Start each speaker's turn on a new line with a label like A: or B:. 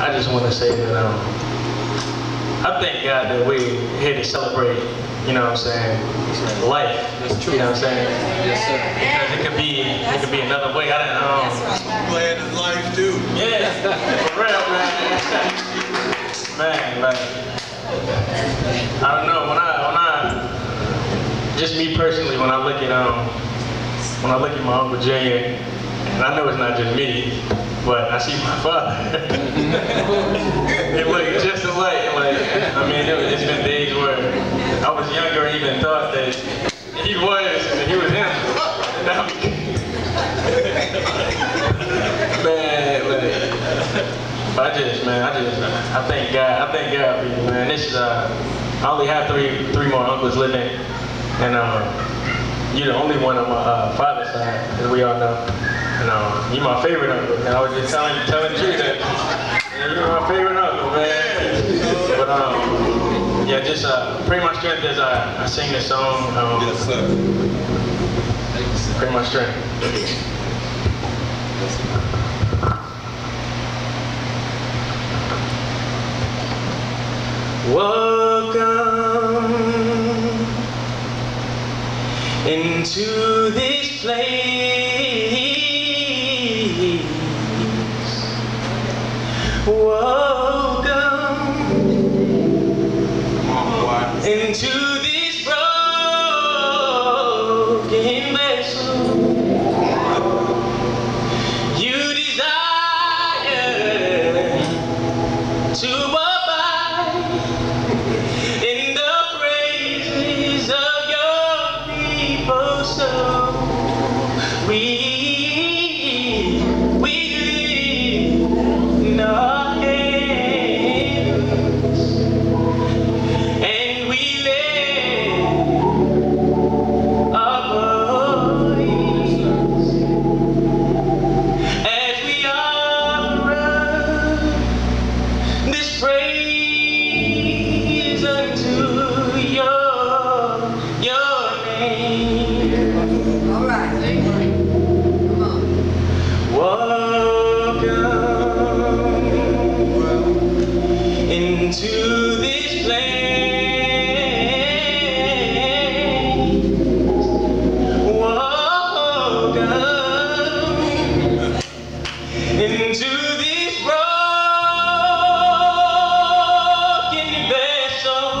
A: I just want to say that um, I thank God that we're here to celebrate, you know what I'm saying, life.
B: That's true.
A: You know what I'm saying?
B: Yes, sir.
A: Because it could be, it could be another way. I don't know.
C: Glad his life too.
A: Yeah, for real, man. man, like, I don't know. When I, when I, just me personally, when I look at um, when I look at my Uncle Jay, and I know it's not just me, but I see my father. it looked just alike. Like, I mean, it, it's been days where I was younger and even thought that he was, and he was him. Man, like, I just, man, I just, I thank God, I thank God for you, man. This is, uh, I only have three, three more uncles living, and uh, you're the only one on my uh, father's side, as we all know. And uh, you're my favorite uncle. And I was just telling, telling you that yeah, you're my favorite uncle, man. But um, yeah, just uh, pray my strength as I, I sing this song. Um,
C: Yes, sir.
A: Pray my strength. Welcome into this place. Welcome into this broken. You desire to abide in the praises of your people. So we vessel.